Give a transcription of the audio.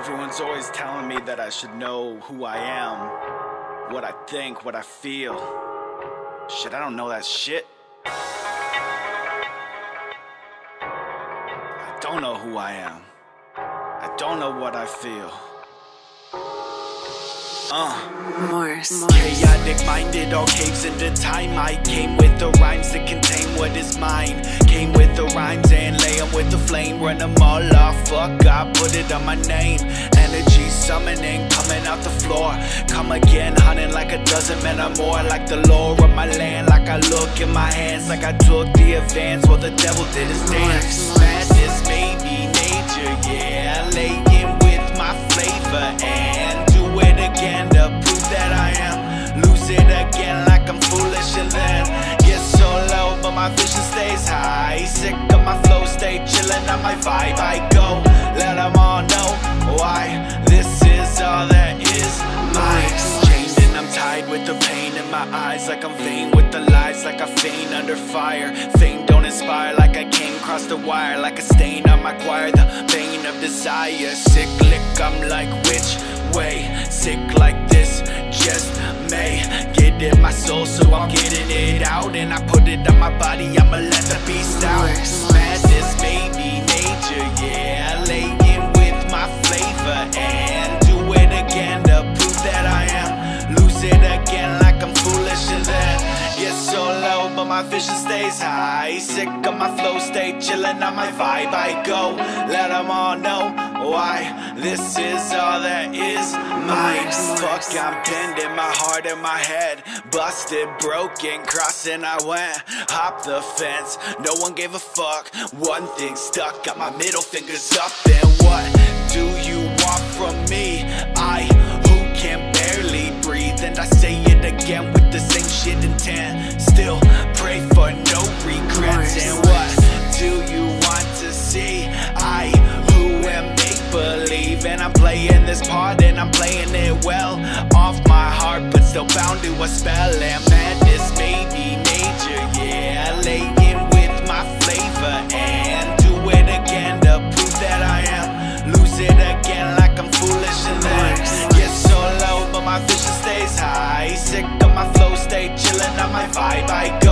Everyone's always telling me that I should know who I am, what I think, what I feel. Shit, I don't know that shit. I don't know who I am. I don't know what I feel. Uh. Mors. Chaotic minded, all caves into time. I came with the rhymes that contain what is mine. Came with the rhymes and lay them with the flame. Run them all off, fuck, I put it on my name. Energy summoning, coming out the floor. Come again, hunting like a dozen men or more. Like the lore of my land, like I look in my hands, like I took the advance while the devil did his dance. Madness, my vision stays high. Sick of my flow, stay chillin' on my vibe. I go, let them all know why this is all that is mine. Chained and I'm tied with the pain in my eyes, like I'm vain with the lies, like I feign under fire. Fame don't inspire, like I came across the wire, like a stain on my choir. The pain of desire, Sick cyclic. I'm like so it out, and I put it on my body. I'ma let the beast out. Madness, maybe nature, yeah. Laying with my flavor and do it again to prove that I am. Lose it again like I'm foolish and then get so low, but my vision stays high. Sick of my flow, stay chillin' on my vibe. I go, let them all know why this is all that is mine. Fuck, I'm bending my heart and my head. Busted, broken, crossing, I went. Hop the fence, no one gave a fuck. One thing stuck, got my middle fingers up. And what do you want from me? and I'm playing this part and I'm playing it well. Off my heart but still bound to a spell And madness may be major. yeah. Lay it with my flavor and do it again to prove that I am. Lose it again like I'm foolish and then Get so low but my vision stays high. Sick of my flow, stay chillin' on my vibe. I go